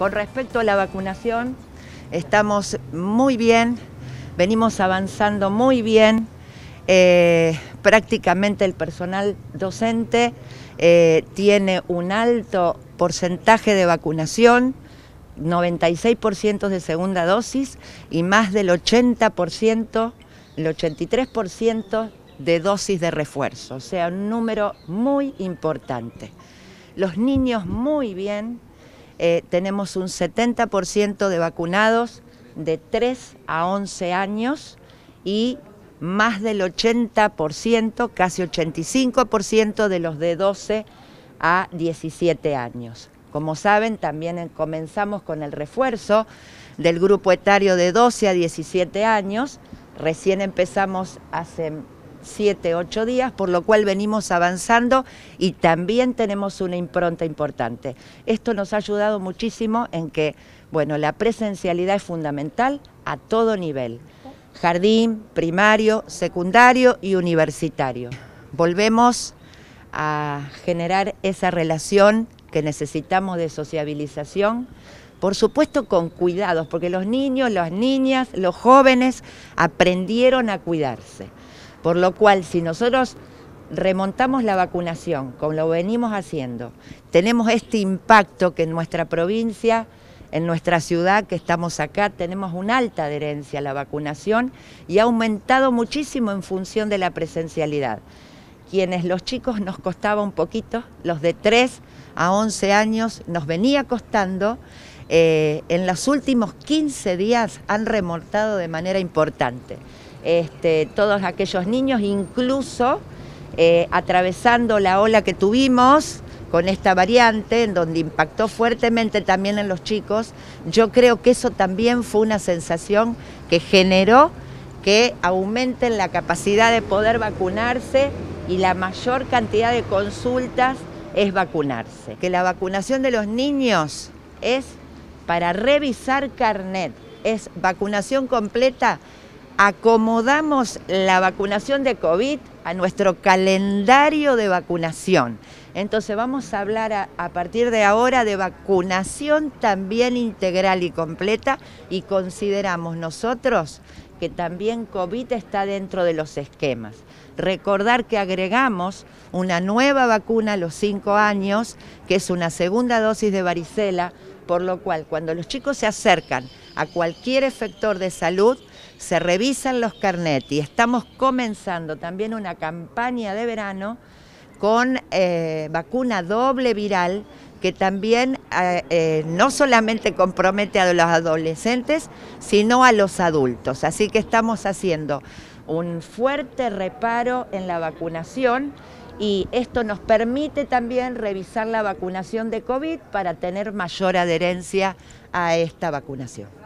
con respecto a la vacunación, estamos muy bien, venimos avanzando muy bien. Eh, prácticamente el personal docente eh, tiene un alto porcentaje de vacunación, 96% de segunda dosis y más del 80%, el 83% de dosis de refuerzo, o sea, un número muy importante. Los niños muy bien, eh, tenemos un 70% de vacunados de 3 a 11 años y más del 80%, casi 85% de los de 12 a 17 años. Como saben, también comenzamos con el refuerzo del grupo etario de 12 a 17 años. Recién empezamos hace 7, 8 días, por lo cual venimos avanzando y también tenemos una impronta importante. Esto nos ha ayudado muchísimo en que, bueno, la presencialidad es fundamental a todo nivel, jardín, primario, secundario y universitario. Volvemos a generar esa relación que necesitamos de sociabilización, por supuesto con cuidados, porque los niños, las niñas, los jóvenes aprendieron a cuidarse. Por lo cual, si nosotros remontamos la vacunación, como lo venimos haciendo, tenemos este impacto que en nuestra provincia, en nuestra ciudad que estamos acá, tenemos una alta adherencia a la vacunación y ha aumentado muchísimo en función de la presencialidad. Quienes los chicos nos costaba un poquito, los de 3 a 11 años nos venía costando, eh, en los últimos 15 días han remontado de manera importante. Este, todos aquellos niños, incluso eh, atravesando la ola que tuvimos con esta variante, en donde impactó fuertemente también en los chicos, yo creo que eso también fue una sensación que generó que aumenten la capacidad de poder vacunarse y la mayor cantidad de consultas es vacunarse. Que la vacunación de los niños es para revisar carnet, es vacunación completa acomodamos la vacunación de COVID a nuestro calendario de vacunación. Entonces vamos a hablar a, partir de ahora de vacunación también integral y completa y consideramos nosotros que también COVID está dentro de los esquemas. Recordar que agregamos una nueva vacuna a los cinco años, que es una segunda dosis de varicela, por lo cual cuando los chicos se acercan a cualquier efector de salud, se revisan los carnet y estamos comenzando también una campaña de verano con eh, vacuna doble viral que también eh, eh, no solamente compromete a los adolescentes, sino a los adultos. Así que estamos haciendo un fuerte reparo en la vacunación y esto nos permite también revisar la vacunación de COVID para tener mayor adherencia a esta vacunación.